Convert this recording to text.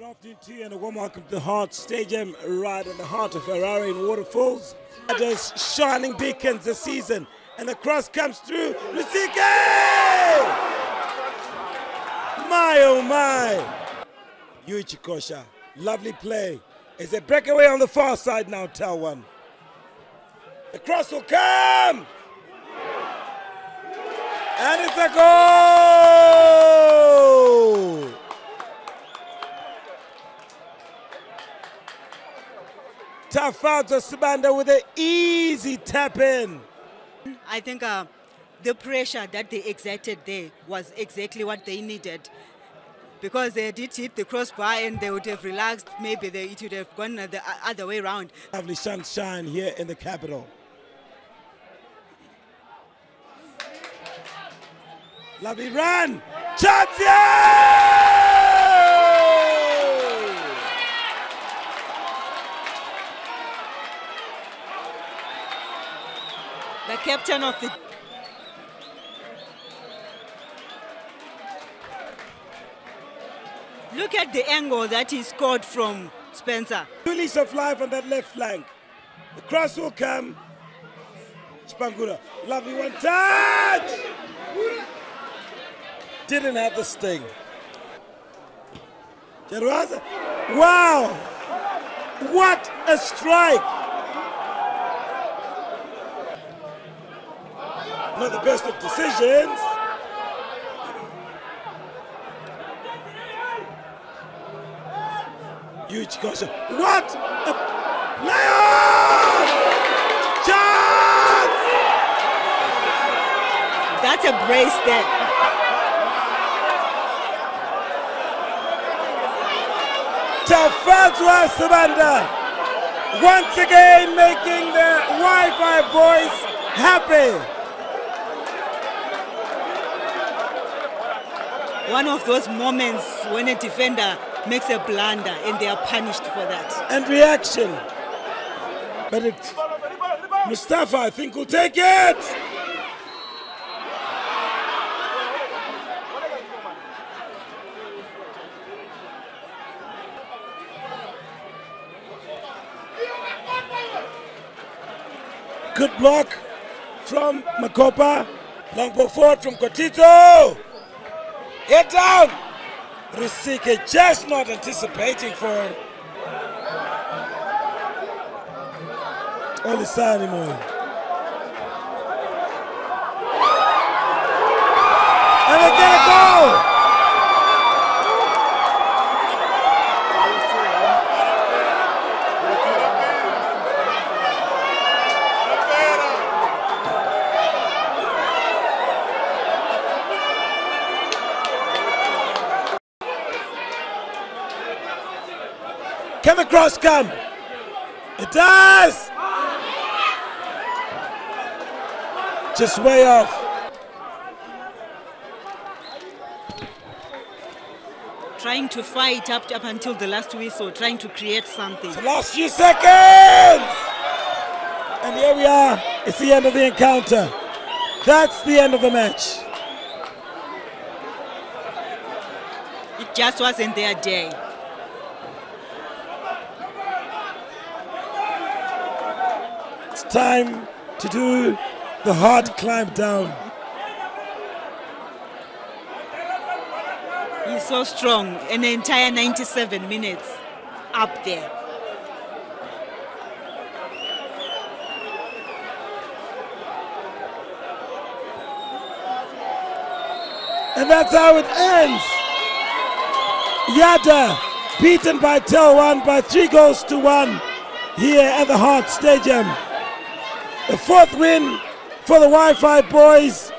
Good afternoon to you and a warm welcome to the Heart Stadium right in the heart of Harare in Waterfalls. Just shining beacons this season and the cross comes through. Rusike! My oh my! Yuichi Kosha, lovely play. Is a breakaway on the far side now, one. The cross will come! And it's a goal! Tafadzwa Sibanda with an easy tap in. I think uh, the pressure that they exerted there was exactly what they needed. Because they did hit the crossbar and they would have relaxed, maybe they, it would have gone the other way around. Lovely sunshine here in the capital. Lovely run! Chance! The captain of the Look at the angle that he scored from Spencer. Two Release of life on that left flank. The cross will come. Spangura, lovely one touch! Didn't have the sting. Wow! What a strike! Not the best of decisions. Huge caution. What? A Lion! Chance! That's a brace there. Tafadzwa Sibanda once again making the Wi-Fi boys happy. One of those moments when a defender makes a blunder and they are punished for that. And reaction. But it, Mustafa, I think, will take it. Good block from Makopa. Long ball forward from Kotito. Head down. Rusike just not anticipating for Olisani Moy. And they get a goal! Can the cross come? It does! Just way off. Trying to fight up, up until the last whistle, trying to create something. The last few seconds! And here we are. It's the end of the encounter. That's the end of the match. It just wasn't their day. It's time to do the hard climb down. He's so strong, an entire 97 minutes up there. And that's how it ends. Yadah beaten by TelOne by three goals to one here at the Heart Stadium. The fourth win for the Wi-Fi boys.